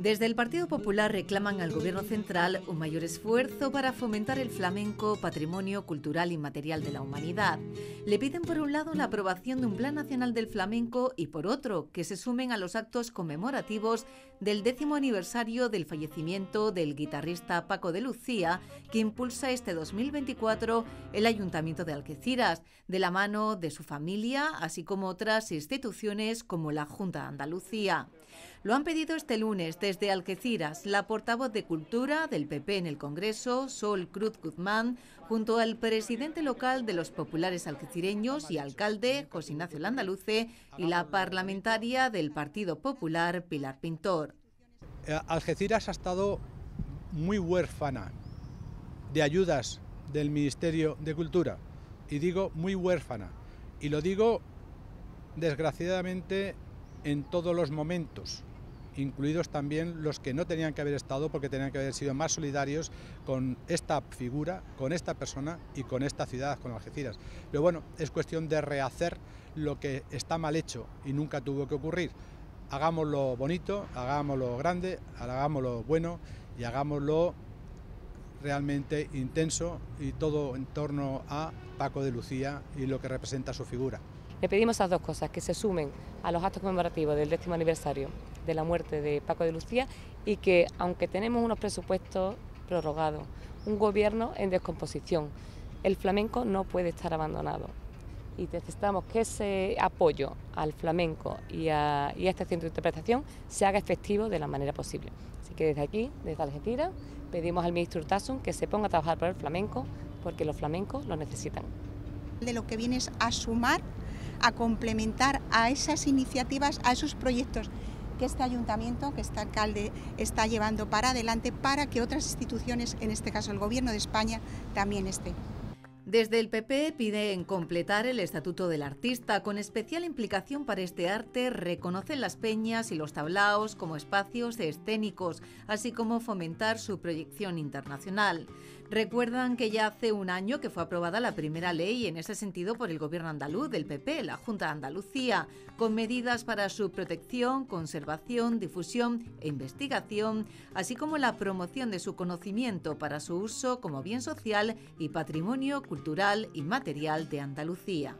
Desde el Partido Popular reclaman al Gobierno central un mayor esfuerzo para fomentar el flamenco, patrimonio cultural y material de la humanidad. Le piden por un lado la aprobación de un Plan Nacional del Flamenco y por otro que se sumen a los actos conmemorativos del décimo aniversario del fallecimiento del guitarrista Paco de Lucía, que impulsa este 2024 el Ayuntamiento de Algeciras, de la mano de su familia, así como otras instituciones como la Junta de Andalucía. Lo han pedido este lunes desde Algeciras la portavoz de Cultura del PP en el Congreso, Sol Cruz Guzmán, junto al presidente local de los populares algecireños y alcalde, José Ignacio Landaluce, y la parlamentaria del Partido Popular, Pilar Pintor. Eh, Algeciras ha estado muy huérfana de ayudas del Ministerio de Cultura, y digo muy huérfana, y lo digo desgraciadamente en todos los momentos, incluidos también los que no tenían que haber estado porque tenían que haber sido más solidarios con esta figura, con esta persona y con esta ciudad, con Algeciras. Pero bueno, es cuestión de rehacer lo que está mal hecho y nunca tuvo que ocurrir. Hagámoslo bonito, hagámoslo grande, hagámoslo bueno y hagámoslo realmente intenso y todo en torno a Paco de Lucía y lo que representa su figura. Le pedimos esas dos cosas, que se sumen a los actos conmemorativos del décimo aniversario de la muerte de Paco de Lucía y que, aunque tenemos unos presupuestos prorrogados, un gobierno en descomposición, el flamenco no puede estar abandonado. Y necesitamos que ese apoyo al flamenco y a, y a este centro de interpretación se haga efectivo de la manera posible. Así que desde aquí, desde Algeciras, pedimos al ministro Urtasun que se ponga a trabajar por el flamenco, porque los flamencos lo necesitan. De lo que viene es a sumar a complementar a esas iniciativas, a esos proyectos que este ayuntamiento, que este alcalde está llevando para adelante para que otras instituciones, en este caso el Gobierno de España, también estén. Desde el PP piden completar el Estatuto del Artista, con especial implicación para este arte, reconocen las peñas y los tablaos como espacios escénicos, así como fomentar su proyección internacional. Recuerdan que ya hace un año que fue aprobada la primera ley en ese sentido por el Gobierno andaluz del PP, la Junta de Andalucía, con medidas para su protección, conservación, difusión e investigación, así como la promoción de su conocimiento para su uso como bien social y patrimonio cultural y material de Andalucía.